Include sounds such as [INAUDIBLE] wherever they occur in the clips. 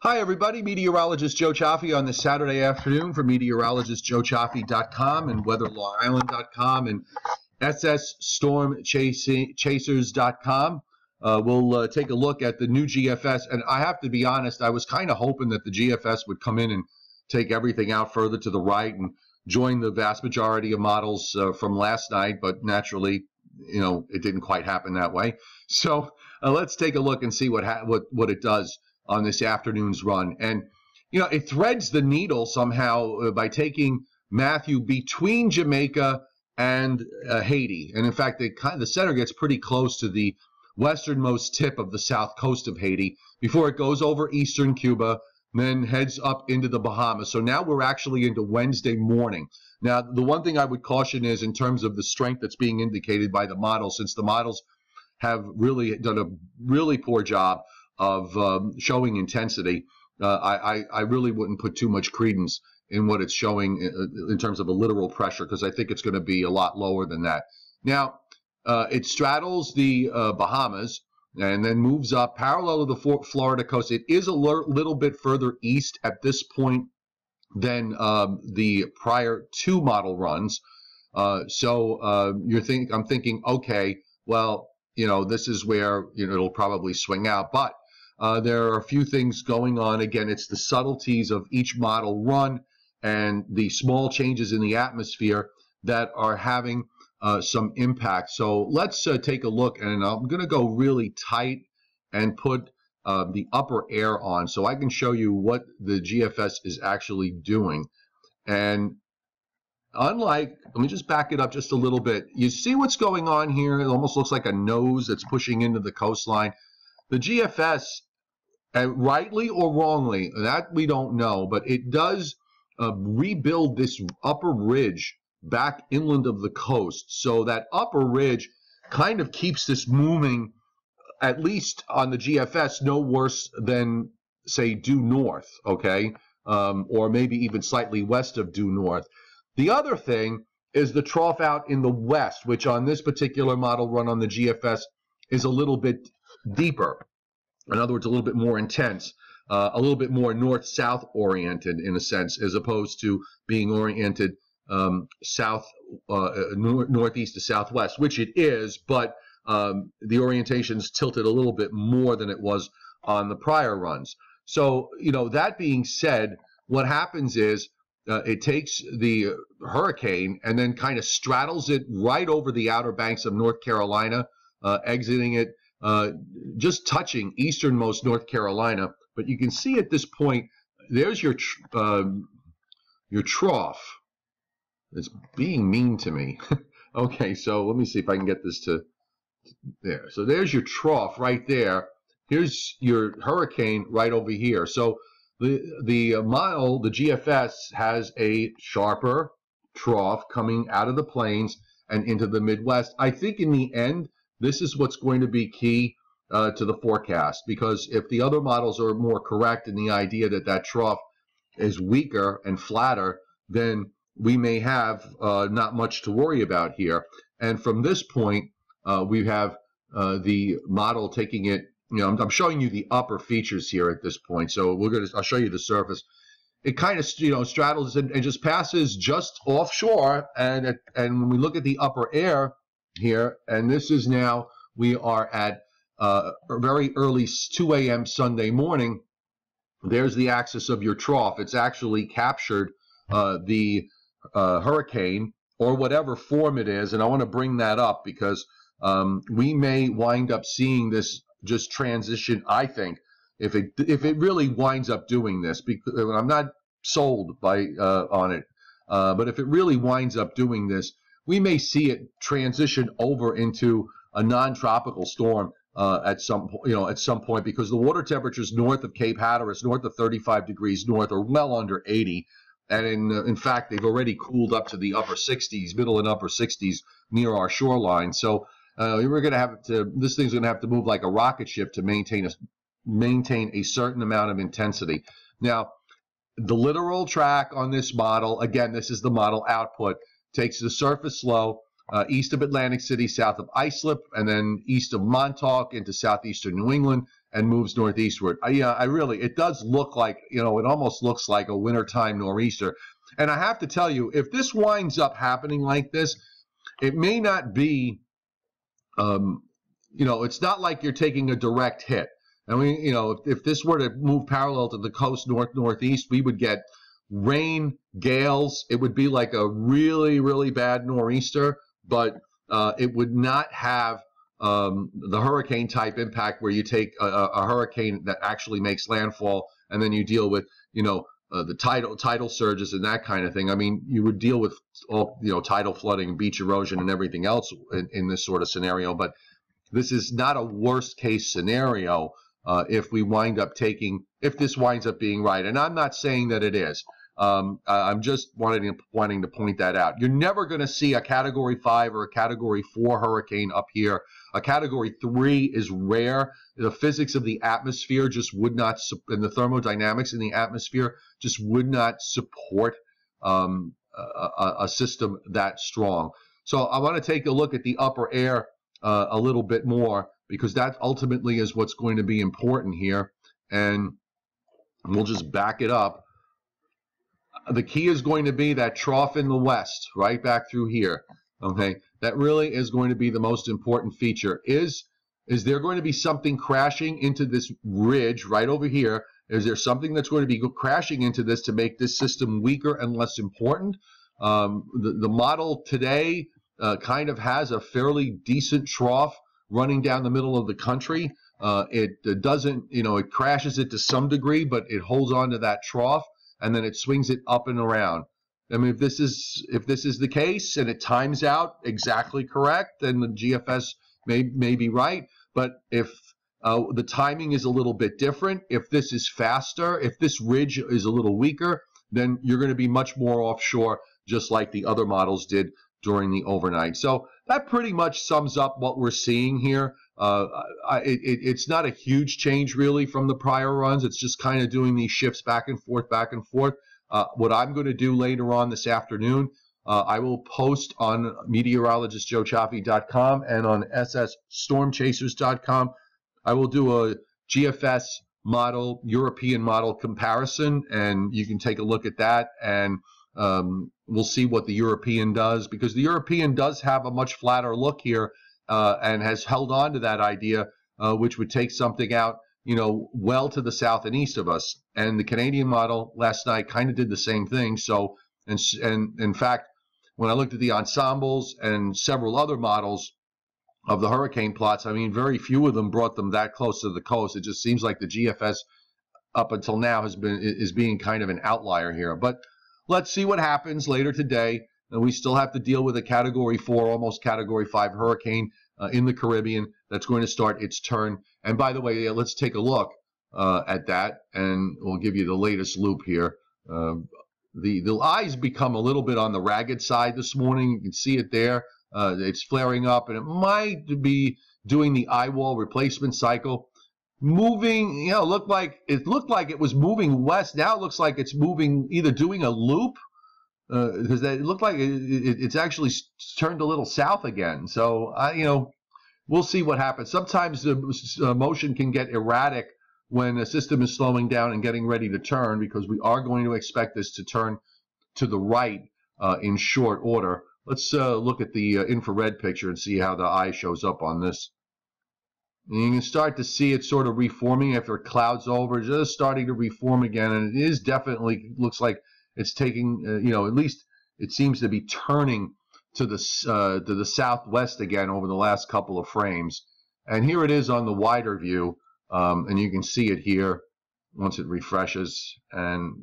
Hi, everybody. Meteorologist Joe Cioffi on this Saturday afternoon for meteorologistjoecioffi.com and weatherlongisland.com and ssstormchasers.com. Uh, we'll uh, take a look at the new GFS. And I have to be honest, I was kind of hoping that the GFS would come in and take everything out further to the right and join the vast majority of models uh, from last night. But naturally, you know, it didn't quite happen that way. So uh, let's take a look and see what, what, what it does on this afternoon's run. And, you know, it threads the needle somehow uh, by taking Matthew between Jamaica and uh, Haiti. And in fact, the, the center gets pretty close to the westernmost tip of the south coast of Haiti before it goes over eastern Cuba, then heads up into the Bahamas. So now we're actually into Wednesday morning. Now, the one thing I would caution is in terms of the strength that's being indicated by the models, since the models have really done a really poor job of um, showing intensity, uh, I, I really wouldn't put too much credence in what it's showing in, uh, in terms of a literal pressure because I think it's going to be a lot lower than that. Now, uh, it straddles the uh, Bahamas and then moves up parallel to the Florida coast. It is a little bit further east at this point than um, the prior two model runs. Uh, so uh, you're think I'm thinking, okay, well, you know, this is where you know it'll probably swing out, but uh, there are a few things going on. Again, it's the subtleties of each model run and the small changes in the atmosphere that are having uh, some impact. So let's uh, take a look, and I'm going to go really tight and put uh, the upper air on so I can show you what the GFS is actually doing. And unlike, let me just back it up just a little bit. You see what's going on here? It almost looks like a nose that's pushing into the coastline. The GFS and rightly or wrongly, that we don't know, but it does uh, rebuild this upper ridge back inland of the coast. So that upper ridge kind of keeps this moving, at least on the GFS, no worse than, say, due north, okay? Um, or maybe even slightly west of due north. The other thing is the trough out in the west, which on this particular model run on the GFS is a little bit deeper. In other words, a little bit more intense, uh, a little bit more north-south oriented in a sense, as opposed to being oriented um, south, uh, nor northeast to southwest, which it is, but um, the orientation's tilted a little bit more than it was on the prior runs. So, you know, that being said, what happens is uh, it takes the hurricane and then kind of straddles it right over the outer banks of North Carolina, uh, exiting it uh, just touching easternmost North Carolina. But you can see at this point, there's your uh, your trough. It's being mean to me. [LAUGHS] okay, so let me see if I can get this to there. So there's your trough right there. Here's your hurricane right over here. So the the model, the GFS, has a sharper trough coming out of the plains and into the Midwest. I think in the end, this is what's going to be key uh, to the forecast because if the other models are more correct in the idea that that trough is weaker and flatter, then we may have uh, not much to worry about here. And from this point, uh, we have uh, the model taking it. You know, I'm, I'm, showing you the upper features here at this point. So we're gonna. I'll show you the surface. It kind of you know straddles and, and just passes just offshore. And and when we look at the upper air, here, and this is now, we are at uh, very early 2 a.m. Sunday morning. There's the axis of your trough. It's actually captured uh, the uh, hurricane or whatever form it is, and I want to bring that up because um, we may wind up seeing this just transition. I think if it if it really winds up doing this, because I'm not sold by uh, on it, uh, but if it really winds up doing this, we may see it transition over into a non-tropical storm uh, at some you know at some point because the water temperatures north of Cape Hatteras, north of 35 degrees north, are well under 80, and in uh, in fact they've already cooled up to the upper 60s, middle and upper 60s near our shoreline. So uh, we're going to have to this thing's going to have to move like a rocket ship to maintain a maintain a certain amount of intensity. Now, the literal track on this model, again, this is the model output takes the surface low uh, east of Atlantic City, south of Islip, and then east of Montauk into southeastern New England, and moves northeastward. I, yeah, I really, it does look like, you know, it almost looks like a wintertime nor'easter. And I have to tell you, if this winds up happening like this, it may not be, um, you know, it's not like you're taking a direct hit. And we, you know, if, if this were to move parallel to the coast north northeast, we would get rain, gales. It would be like a really, really bad nor'easter, but uh, it would not have um, the hurricane type impact where you take a, a, hurricane that actually makes landfall and then you deal with, you know, uh, the tidal tidal surges and that kind of thing. I mean, you would deal with all you know tidal flooding, beach erosion, and everything else in, in this sort of scenario. But this is not a worst case scenario uh, if we wind up taking if this winds up being right. And I'm not saying that it is. Um, I'm just wanting wanting to point that out. You're never going to see a Category Five or a Category Four hurricane up here. A Category Three is rare. The physics of the atmosphere just would not, and the thermodynamics in the atmosphere just would not support um, a, a, system that strong. So I want to take a look at the upper air uh, a little bit more because that ultimately is what's going to be important here. And we'll just back it up the key is going to be that trough in the west, right back through here. Okay, that really is going to be the most important feature. Is is there going to be something crashing into this ridge right over here? Is there something that's going to be crashing into this to make this system weaker and less important? Um, the, the model today uh, kind of has a fairly decent trough running down the middle of the country. Uh, it, it doesn't, you know, it crashes it to some degree, but it holds on to that trough and then it swings it up and around. I mean, if this is if this is the case and it times out exactly correct, then the GFS may may be right. But if uh, the timing is a little bit different, if this is faster, if this ridge is a little weaker, then you're going to be much more offshore, just like the other models did during the overnight. So that pretty much sums up what we're seeing here. Uh, I, it, it's not a huge change really from the prior runs. It's just kind of doing these shifts back and forth, back and forth. Uh, what I'm going to do later on this afternoon, uh, I will post on meteorologistjoecioffi.com and on ssstormchasers.com. I will do a GFS model, European model comparison, and you can take a look at that and um, we'll see what the European does because the European does have a much flatter look here uh, and has held on to that idea, uh, which would take something out, you know, well to the south and east of us. And the Canadian model last night kind of did the same thing. So, and, and in fact, when I looked at the ensembles and several other models of the hurricane plots, I mean, very few of them brought them that close to the coast. It just seems like the GFS up until now has been is being kind of an outlier here. But let's see what happens later today. And we still have to deal with a Category 4, almost Category 5 hurricane uh, in the Caribbean that's going to start its turn. And by the way, yeah, let's take a look uh, at that, and we'll give you the latest loop here. Uh, the, the eyes become a little bit on the ragged side this morning. You can see it there. Uh, it's flaring up, and it might be doing the eye wall replacement cycle moving you know looked like it looked like it was moving west now it looks like it's moving either doing a loop because uh, it looked like it, it, it's actually turned a little south again. So I, you know, we'll see what happens. Sometimes the uh, motion can get erratic when a system is slowing down and getting ready to turn because we are going to expect this to turn to the right uh, in short order. Let's uh, look at the uh, infrared picture and see how the eye shows up on this. And you can start to see it sort of reforming after clouds over, just starting to reform again. And it is definitely looks like it's taking, uh, you know, at least it seems to be turning to the uh, to the southwest again over the last couple of frames. And here it is on the wider view, um, and you can see it here once it refreshes, and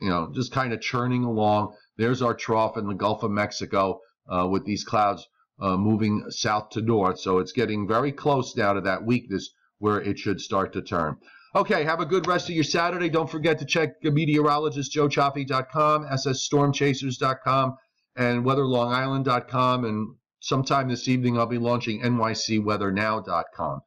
you know, just kind of churning along. There's our trough in the Gulf of Mexico uh, with these clouds uh, moving south to north. So it's getting very close now to that weakness where it should start to turn. Okay, have a good rest of your Saturday. Don't forget to check meteorologistjoecioffi.com, ssstormchasers.com, and weatherlongisland.com. And sometime this evening, I'll be launching nycweathernow.com.